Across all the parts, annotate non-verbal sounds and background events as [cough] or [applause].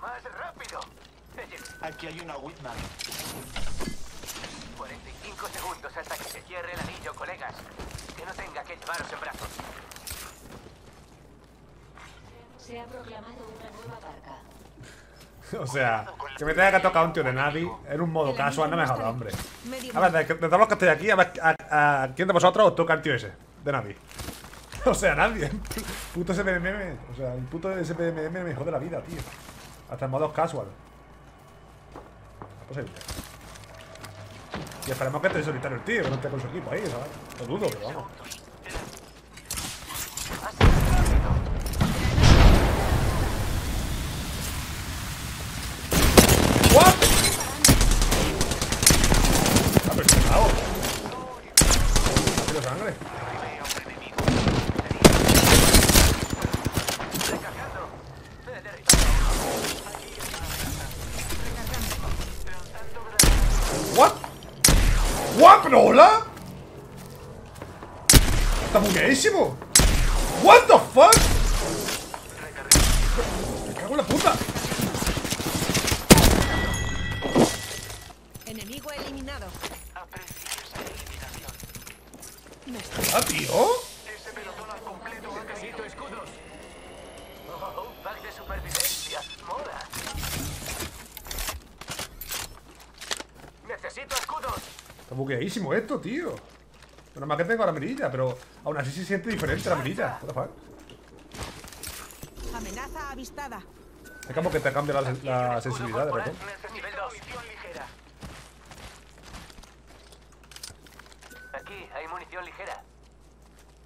más rápido. Aquí hay una Whitman. 45 segundos hasta que se cierre el anillo, colegas. Que no tenga que llevaros en brazos. Se ha proclamado una nueva barca. [laughs] O sea, que me tenga que tocar un tío de Navi en un modo casual, no me jodas, hombre. A ver, de, de todos los que estoy aquí, a ver, a, a quién de vosotros os toca el tío ese, de Navi. [laughs] O sea, nadie. [laughs] Puto SPMM. O sea, el puto SPMM me jode la vida, tío. Hasta en modo casual. Ahí. Y esperemos que esté solitario el tío, que no esté con su equipo ahí, ¿sabes? Lo dudo, pero vamos. ¿What? Ah, pero está bravo. Ha tenido sangre. What? What? ¿Pero hola? Está bugueísimo. What the fuck? Me cago en la puta. Enemigo eliminado. ¿Ah, tío? Necesito escudos. Oh, un pack de supervivencia. Mola. Necesito escudos. Está bugueísimo esto, tío. Bueno, más que tengo la mirilla, pero aún así se siente diferente la mirilla. What the fuck? Amenaza avistada. Es como que te cambia la, la sensibilidad de repente. Nivel 2. ligera. Aquí hay munición ligera.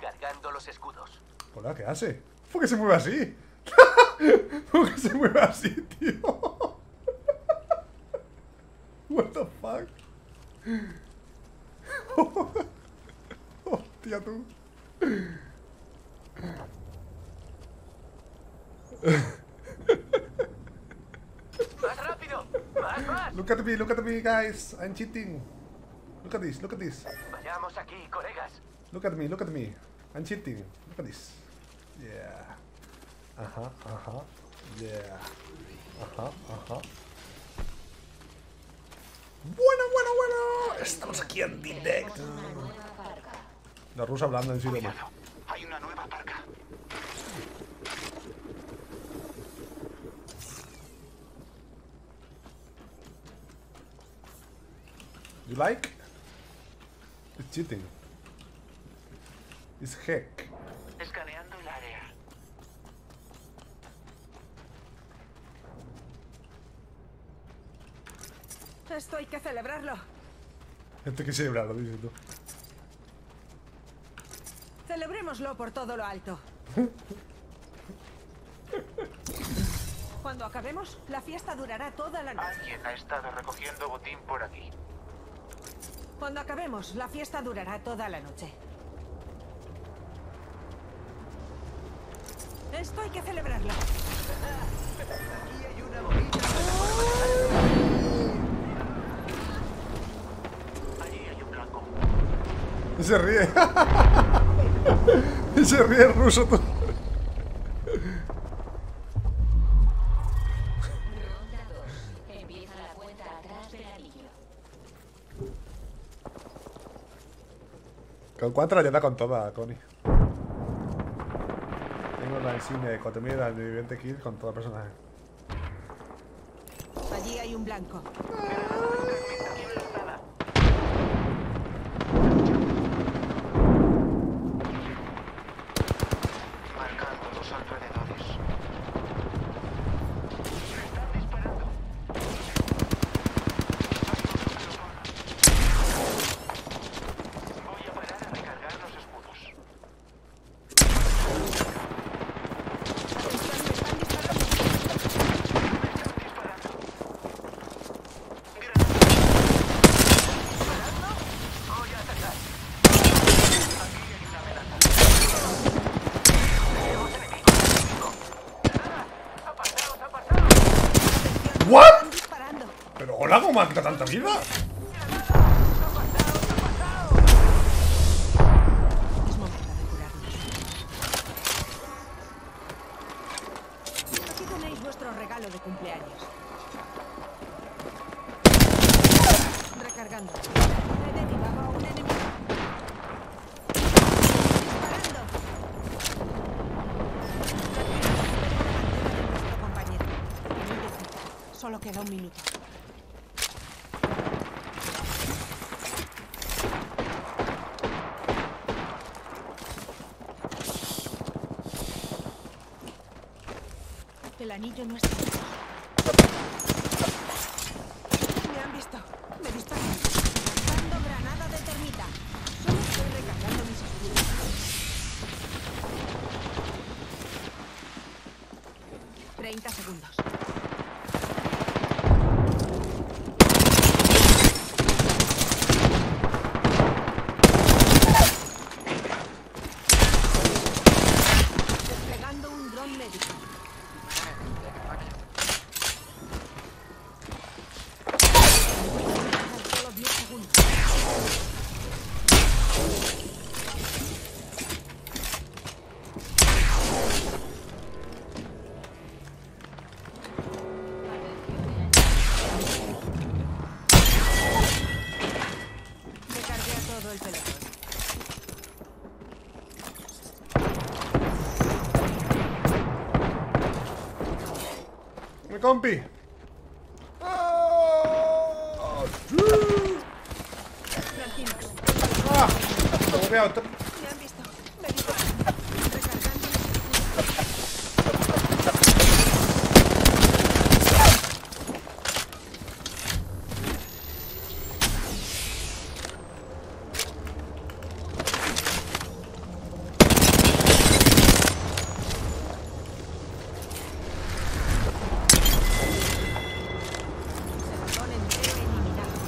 Cargando los escudos. Hola, ¿qué hace? ¿Por qué se mueve así? [laughs] ¿Por qué se mueve así, tío? [laughs] What the fuck? [laughs] Hostia, tú. ¡Más rápido! ¡Más, más! Look at me, look at me, guys. I'm cheating. Look at this, look at this. Vayamos aquí, colegas. Look at me, look at me. I'm cheating. Look at this. Yeah. Ajá, ajá. Yeah. Ajá, ajá. Bueno, bueno, bueno. Estamos aquí en directo. La rusa hablando en idioma. Hay una nueva barca. You like? It's cheating. It's heck. Escaneando el área. Esto hay que celebrarlo. Este que celebrarlo, dices tú. Celebrémoslo por todo lo alto. Cuando acabemos, la fiesta durará toda la noche. Alguien ha estado recogiendo botín por aquí. Cuando acabemos, la fiesta durará toda la noche. Esto hay que celebrarlo. Aquí hay una boquilla. Allí hay un blanco. Se ríe. [laughs] y se ríe el ruso, tú. Ronda 2. Empieza la cuenta atrás del anillo. Con cuatro ya da con toda, Connie. Tengo la insignia de 4000 al viviente kill con todo personaje. Allí hay un blanco. Marcando los alrededores. Me están disparando. Voy a parar a recargar los escudos. ¿What? Disparando. Pero hola, ¿cómo me ha quitado tanta vida? De cumpleaños. Recargando. Solo queda un minuto. El anillo no está. Me han visto. Me disparan. Lanzando granada de termita. Solo estoy recargando mis escudos. Treinta segundos. Compi. ¡Ah! ¡Ah! Lo he bugueado. Me han visto. Me disparan. Recargando mis escudos. Pelotón entero eliminado.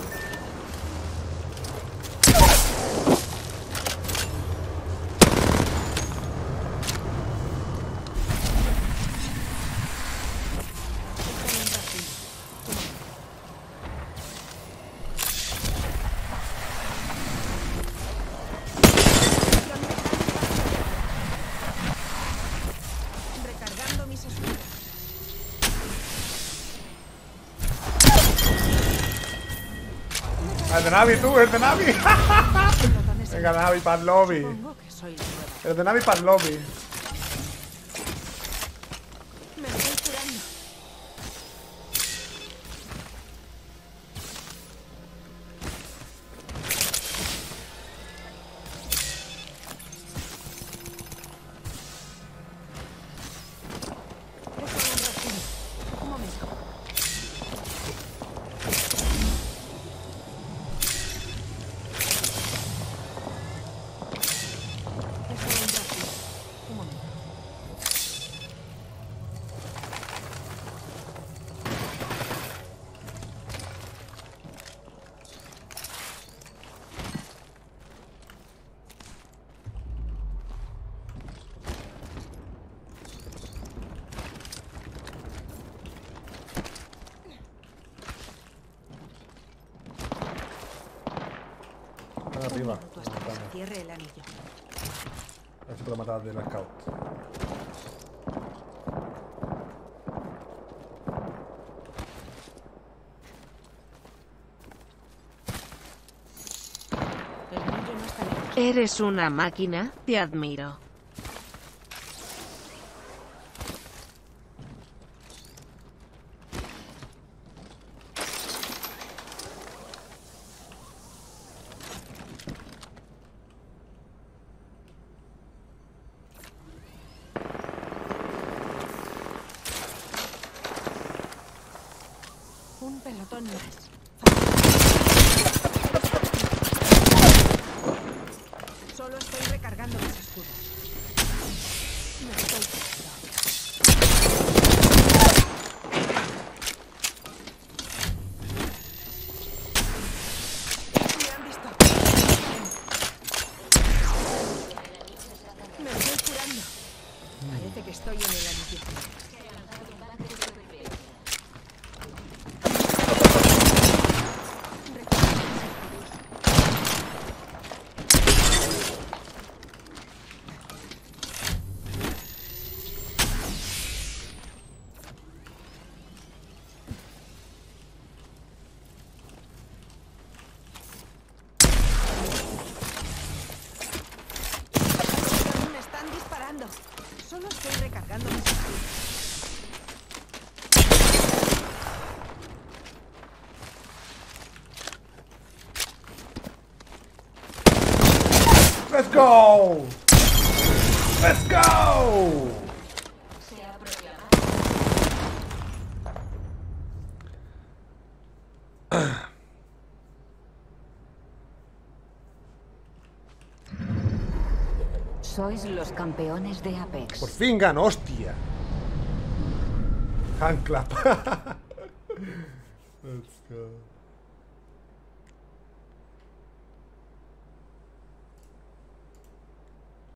Estoy en Brasil. Recargando mis escudos. El de Navi, tú, el de Navi. [laughs] Venga, Navi, para el lobby. El de Navi para el lobby. Arriba. Cierre el anillo. A ver si puedo matar del scout. Eres una máquina, te admiro. Solo estoy recargando mis escudos curando. Me han visto. Me estoy curando. Parece que estoy en el anillo. Sois los campeones de Apex. Por fin ganó, hostia. Handclap. [laughs] Let's go.